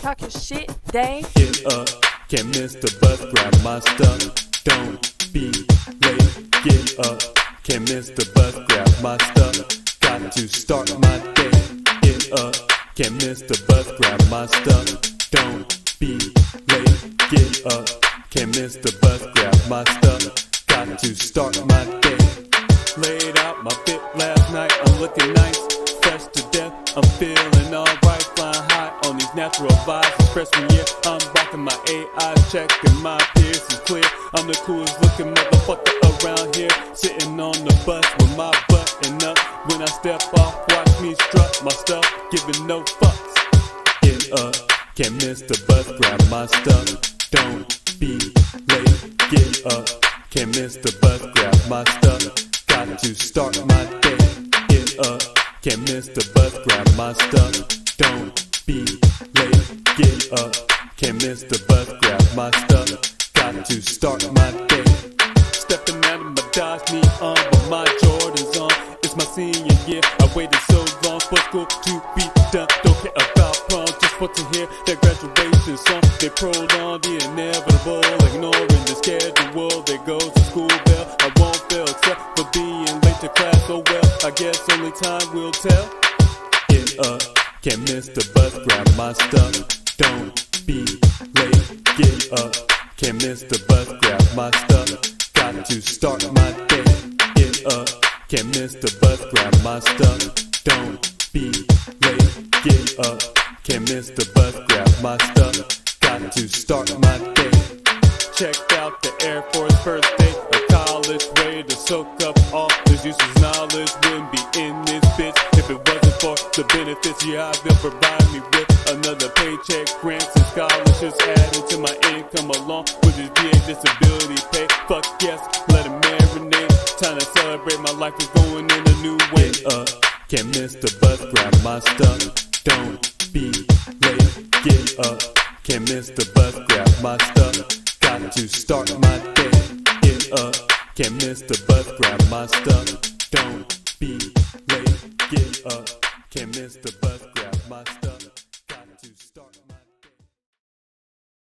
Talk your shit, Dave. Get up, can't miss the bus, grab my stuff. Don't be late. Get up, can't miss the bus, grab my stuff. Got to start my day. Get up, can't miss the bus, grab my stuff. Don't be late. Get up, can't miss the bus, grab my stuff. Got to start my day. Laid out my fit last night, I'm looking nice, fresh to death. I'm feeling alright, these natural vibes. Freshman year, I'm rocking my AI, checking my peers is clear. I'm the coolest looking motherfucker around here, sitting on the bus with my button up. When I step off, watch me strut my stuff, giving no fucks. Get up, can't miss the bus, grab my stuff. Don't be late, get up, can't miss the bus, grab my stuff. Got to start my day. Get up, can't miss the bus, grab my stuff. Don't be up, can't miss the bus, grab my stuff. Got to start my day. Stepping out of my Dodge neon with my Jordans on. It's my senior year. I waited so long for school to be done. Don't care about prom, just want to hear that graduation song. They prolong the inevitable, ignoring the schedule. There goes the school bell. I won't fail except for being late to class. Oh well, I guess only time will tell. Get up, can't miss the bus, grab my stuff. Don't be late. Get up, can't miss the bus, grab my stuff. Got to start my day. Get up, can't miss the bus, grab my stuff. Don't be late. Get up, can't miss the bus, grab my stuff. Got to start my day. Checked out the Air Force first college, ready to soak up all this useless knowledge. Wouldn't be in this bitch if it wasn't for the benefits. Yeah, they'll provide me with another paycheck, grants and scholarships added to my income along with this VA disability pay. Fuck yes, let it marinate. Time to celebrate my life is going in a new way. Uh, can't miss the bus, grab my stuff. Don't be late, get up. Can't miss the bus, grab my stuff. Got to start my day. Get up. Can't miss the bus, grab my stuff. Don't be late, get up. Can't miss the bus, grab my stuff.